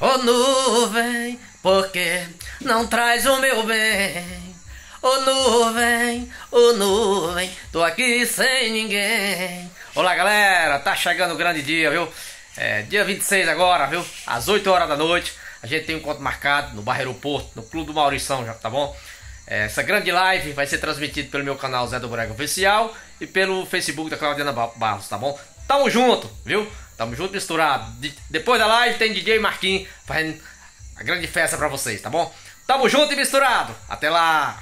Ô nuvem, porque não traz o meu bem? Ô nuvem, ô nuvem, tô aqui sem ninguém. Olá galera, tá chegando o grande dia, viu? É, dia 26 agora, viu? Às 8 horas da noite. A gente tem um encontro marcado no Bairro Aeroporto, no Clube do Maurição, já tá bom? É, essa grande live vai ser transmitida pelo meu canal Zé do Brega Oficial e pelo Facebook da Claudiana Barros, tá bom? Tamo junto, viu? Tamo junto misturado. De, depois da live tem DJ Marquinhos fazendo a grande festa pra vocês, tá bom? Tamo junto e misturado. Até lá!